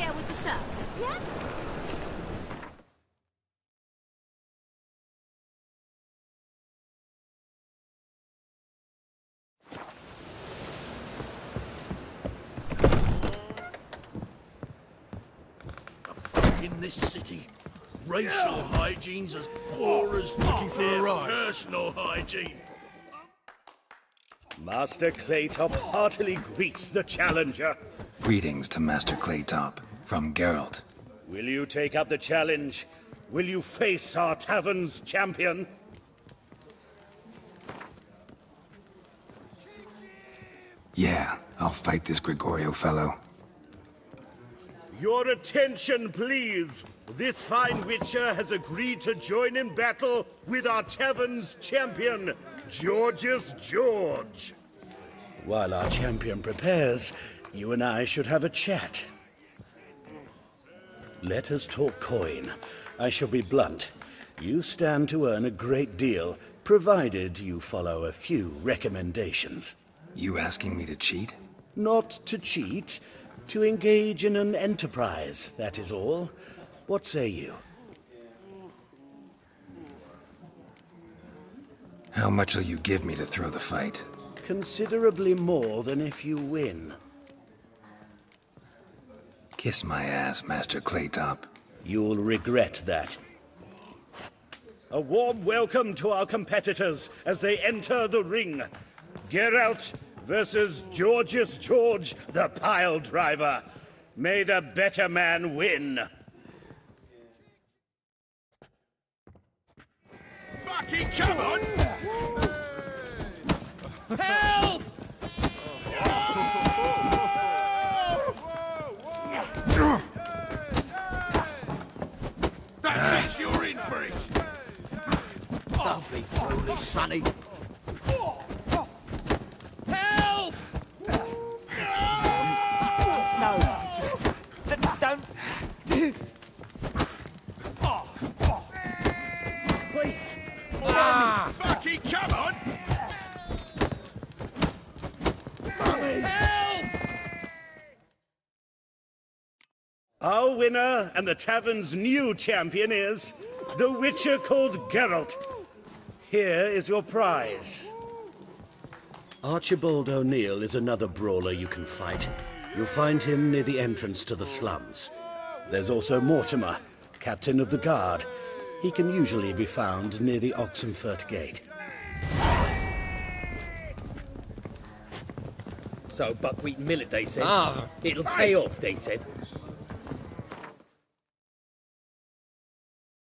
here with the circus, yes? The fuck in this city. Racial hygiene's as poor as looking for a rise. personal hygiene. Master Claytop heartily greets the challenger. Greetings to Master Claytop from Geralt. Will you take up the challenge? Will you face our tavern's champion? Yeah, I'll fight this Gregorio fellow. Your attention, please. This fine witcher has agreed to join in battle with our tavern's champion, Georgius Georg. While our champion prepares, you and I should have a chat. Let us talk coin. I shall be blunt. You stand to earn a great deal, provided you follow a few recommendations. You asking me to cheat? Not to cheat, to engage in an enterprise, that is all. What say you? How much will you give me to throw the fight? Considerably more than if you win. Kiss my ass, Master Claytop. You'll regret that. A warm welcome to our competitors as they enter the ring. Geralt versus Georgius Georg, the pile driver. May the better man win. Fucking come on! Help! Don't Sonny. Help! No. Don't. Please. Ah. Fucking come on! Help! Our winner and the tavern's new champion is the Witcher called Geralt. Here is your prize. Archibald O'Neill is another brawler you can fight. You'll find him near the entrance to the slums. There's also Mortimer, captain of the guard. He can usually be found near the Oxenfurt Gate. So buckwheat millet, they said. Ah. It'll pay off, they said.